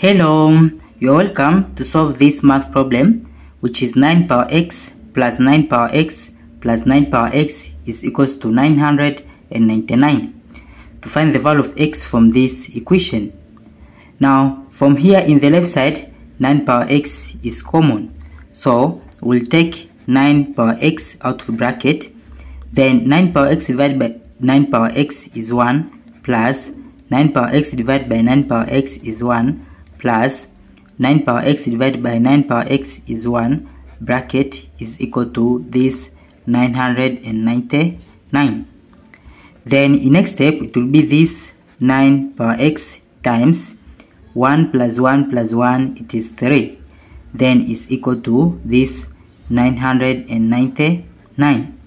Hello, you're welcome to solve this math problem which is 9 power x plus 9 power x plus 9 power x is equals to 999. To find the value of x from this equation. Now from here in the left side 9 power x is common so we'll take 9 power x out of bracket then 9 power x divided by 9 power x is 1 plus 9 power x divided by 9 power x is 1 plus 9 power x divided by 9 power x is 1 bracket is equal to this 999 then in next step it will be this 9 power x times 1 plus 1 plus 1 it is 3 then is equal to this 999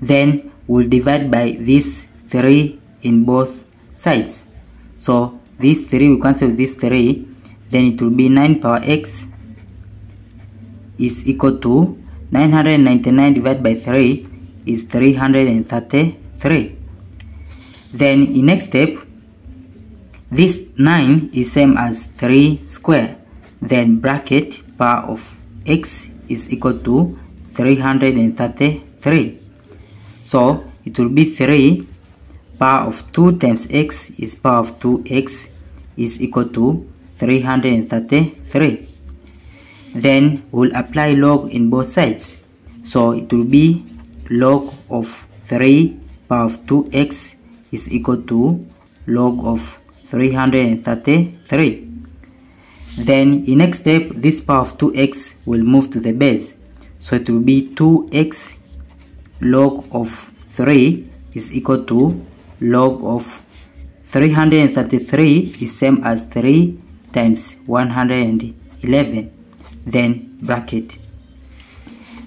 then we'll divide by this 3 in both sides. So this 3 we cancel this 3 then it will be 9 power x is equal to 999 divided by 3 is 333 then in next step this 9 is same as 3 square. Then bracket power of x is equal to 333 so it will be 3 power of 2 times x is power of 2x is equal to 333 then we'll apply log in both sides. So it will be log of 3 power of 2x is equal to log of 333 then in next step this power of 2x will move to the base. So it will be 2x log of 3 is equal to log of 333 is same as 3 times 111 then bracket.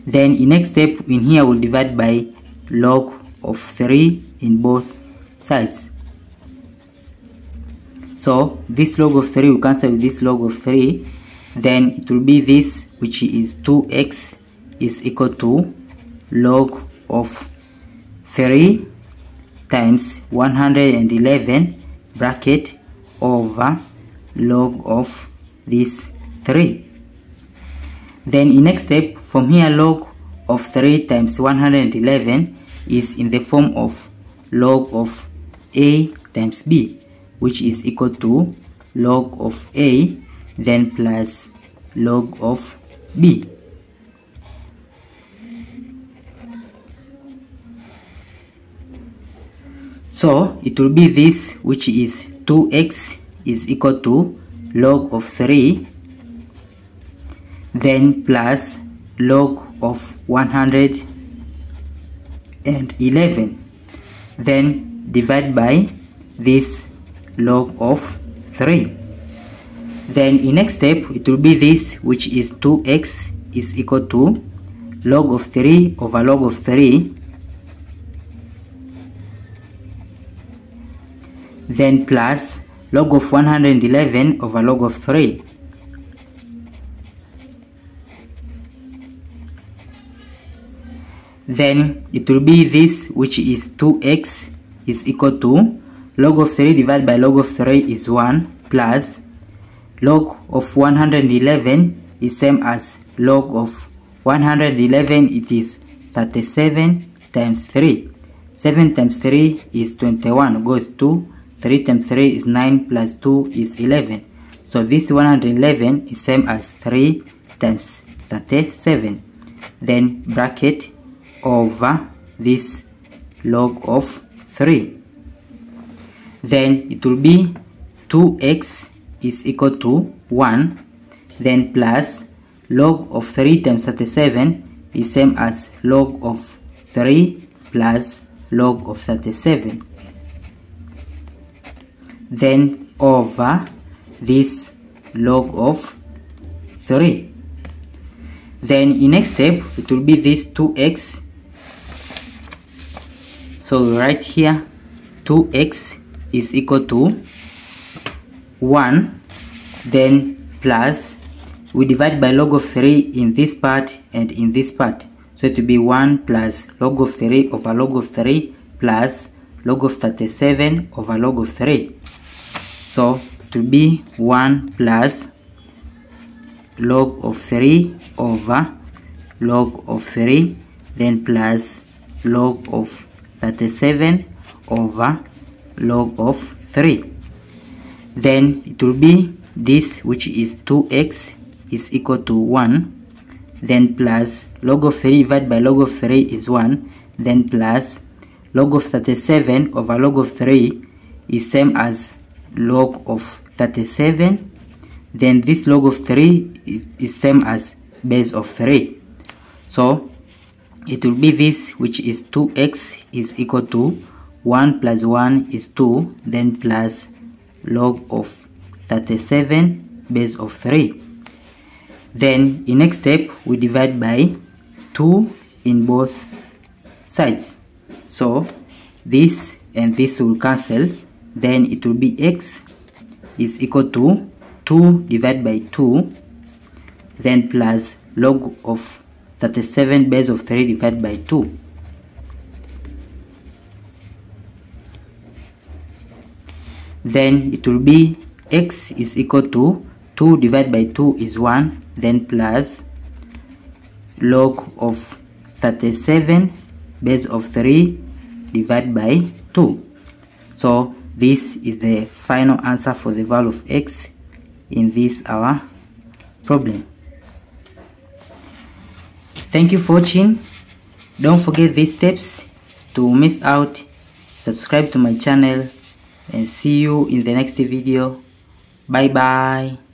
Then in next step in here we'll divide by log of 3 in both sides. So this log of 3 will cancel with this log of 3 then it will be this which is 2x is equal to log of 3 times 111 bracket over log of this 3 then in next step from here log of 3 times 111 is in the form of log of a times b which is equal to log of a then plus log of b so it will be this which is 2x is equal to log of 3 then plus log of 111 then divide by this log of 3 then in next step it will be this which is 2x is equal to log of 3 over log of 3 then plus log of 111 over log of 3 then it will be this which is 2x is equal to log of 3 divided by log of 3 is 1 plus log of 111 is same as log of 111 it is 37 times 3 7 times 3 is 21 goes to 3 times 3 is 9 plus 2 is 11 so this 111 is same as 3 times 37 then bracket over this log of 3 then it will be 2x is equal to 1 then plus log of 3 times 37 is same as log of 3 plus log of 37 then over this log of 3 then in next step it will be this 2x so we write here 2x is equal to 1 then plus we divide by log of 3 in this part and in this part. So it will be 1 plus log of 3 over log of 3 plus log of 37 over log of 3 so to be 1 plus log of 3 over log of 3 then plus log of 37 over log of 3 then it will be this which is 2x is equal to 1 then plus log of 3 divided by log of 3 is 1 then plus log of 37 over log of 3 is same as log of 37 then this log of 3 is, is same as base of 3 so it will be this which is 2x is equal to 1 plus 1 is 2 then plus log of 37 base of 3 then in next step we divide by 2 in both sides. So this and this will cancel then it will be x is equal to 2 divided by 2 then plus log of 37 base of 3 divided by 2 then it will be x is equal to 2 divided by 2 is 1 then plus log of 37 base of 3 divided by 2 so this is the final answer for the value of x in this our problem. Thank you for watching. Don't forget these steps to miss out. Subscribe to my channel and see you in the next video. Bye bye